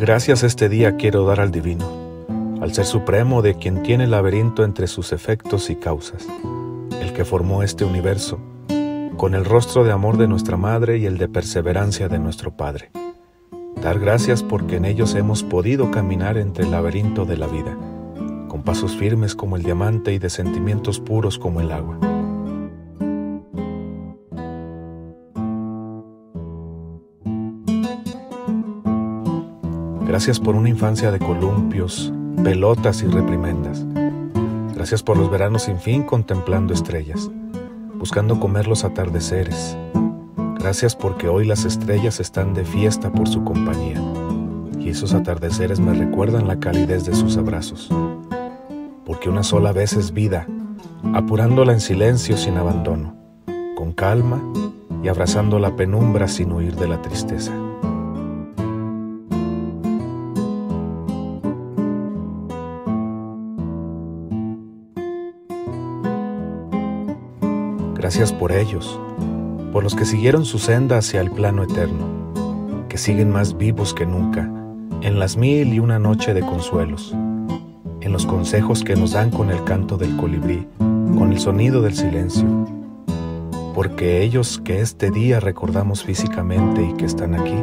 Gracias este día quiero dar al Divino, al Ser Supremo de quien tiene el laberinto entre sus efectos y causas, el que formó este universo, con el rostro de amor de nuestra Madre y el de perseverancia de nuestro Padre. Dar gracias porque en ellos hemos podido caminar entre el laberinto de la vida, con pasos firmes como el diamante y de sentimientos puros como el agua. Gracias por una infancia de columpios, pelotas y reprimendas. Gracias por los veranos sin fin contemplando estrellas, buscando comer los atardeceres. Gracias porque hoy las estrellas están de fiesta por su compañía y esos atardeceres me recuerdan la calidez de sus abrazos. Porque una sola vez es vida, apurándola en silencio sin abandono, con calma y abrazando la penumbra sin huir de la tristeza. Gracias por ellos, por los que siguieron su senda hacia el plano eterno, que siguen más vivos que nunca, en las mil y una noche de consuelos, en los consejos que nos dan con el canto del colibrí, con el sonido del silencio, porque ellos que este día recordamos físicamente y que están aquí,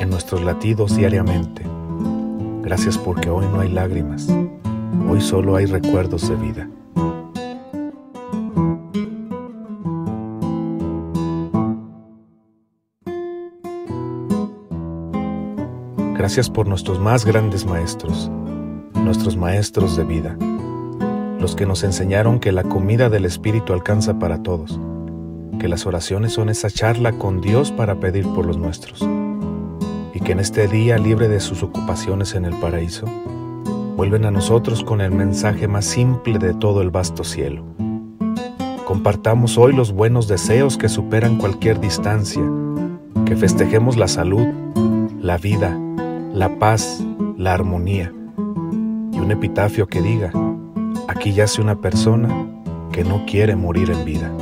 en nuestros latidos diariamente. Gracias porque hoy no hay lágrimas, hoy solo hay recuerdos de vida. Gracias por nuestros más grandes maestros, nuestros maestros de vida, los que nos enseñaron que la comida del Espíritu alcanza para todos, que las oraciones son esa charla con Dios para pedir por los nuestros, y que en este día libre de sus ocupaciones en el paraíso, vuelven a nosotros con el mensaje más simple de todo el vasto cielo. Compartamos hoy los buenos deseos que superan cualquier distancia, que festejemos la salud, la vida, la paz, la armonía y un epitafio que diga, aquí yace una persona que no quiere morir en vida.